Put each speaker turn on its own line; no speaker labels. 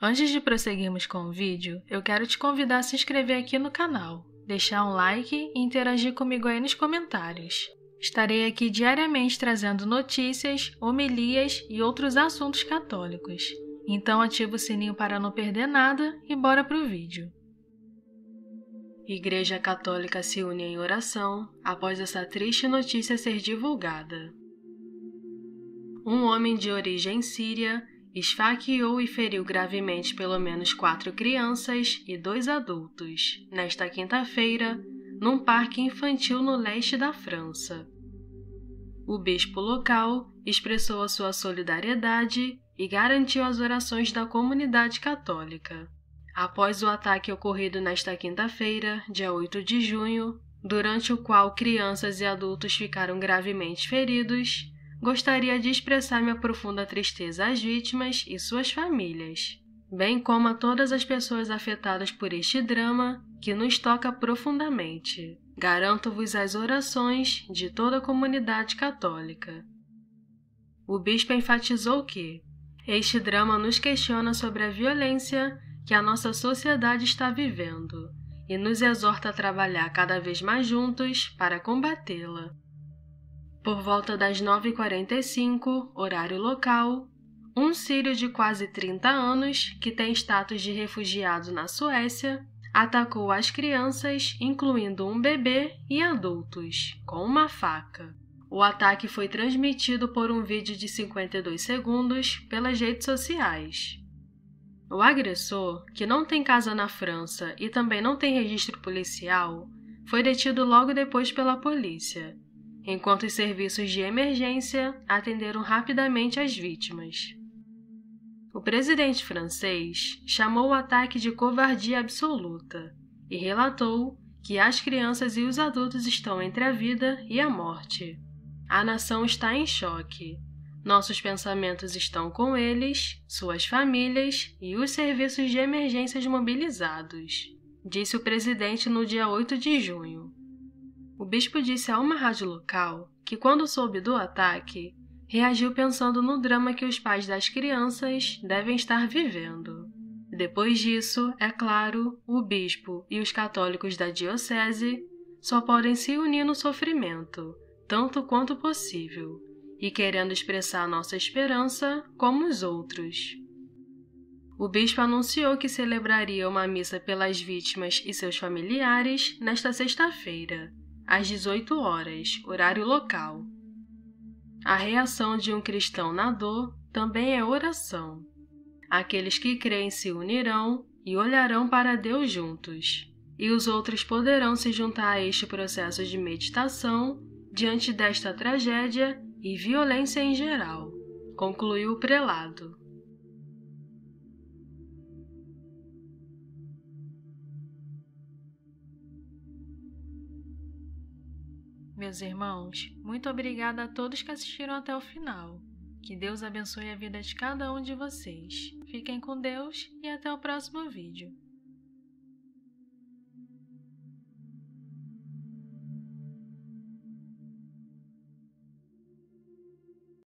Antes de prosseguirmos com o vídeo, eu quero te convidar a se inscrever aqui no canal, deixar um like e interagir comigo aí nos comentários. Estarei aqui diariamente trazendo notícias, homilias e outros assuntos católicos. Então ativa o sininho para não perder nada e bora pro vídeo. Igreja Católica se une em oração após essa triste notícia ser divulgada. Um homem de origem síria esfaqueou e feriu gravemente pelo menos quatro crianças e dois adultos nesta quinta-feira num parque infantil no leste da França. O bispo local expressou a sua solidariedade e garantiu as orações da comunidade católica. Após o ataque ocorrido nesta quinta-feira, dia 8 de junho, durante o qual crianças e adultos ficaram gravemente feridos, gostaria de expressar minha profunda tristeza às vítimas e suas famílias, bem como a todas as pessoas afetadas por este drama que nos toca profundamente. Garanto-vos as orações de toda a comunidade católica. O bispo enfatizou que este drama nos questiona sobre a violência que a nossa sociedade está vivendo e nos exorta a trabalhar cada vez mais juntos para combatê-la. Por volta das 9h45, horário local, um sírio de quase 30 anos, que tem status de refugiado na Suécia, atacou as crianças, incluindo um bebê e adultos, com uma faca. O ataque foi transmitido por um vídeo de 52 segundos pelas redes sociais. O agressor, que não tem casa na França e também não tem registro policial, foi detido logo depois pela polícia, enquanto os serviços de emergência atenderam rapidamente as vítimas. O presidente francês chamou o ataque de covardia absoluta e relatou que as crianças e os adultos estão entre a vida e a morte. A nação está em choque nossos pensamentos estão com eles, suas famílias e os serviços de emergências mobilizados, disse o presidente no dia 8 de junho. O bispo disse a uma rádio local que, quando soube do ataque, reagiu pensando no drama que os pais das crianças devem estar vivendo. Depois disso, é claro, o bispo e os católicos da diocese só podem se unir no sofrimento, tanto quanto possível e querendo expressar nossa esperança como os outros. O bispo anunciou que celebraria uma missa pelas vítimas e seus familiares nesta sexta-feira, às 18 horas, horário local. A reação de um cristão na dor também é oração. Aqueles que creem se unirão e olharão para Deus juntos, e os outros poderão se juntar a este processo de meditação diante desta tragédia e violência em geral, concluiu o prelado. Meus irmãos, muito obrigada a todos que assistiram até o final. Que Deus abençoe a vida de cada um de vocês. Fiquem com Deus e até o próximo vídeo.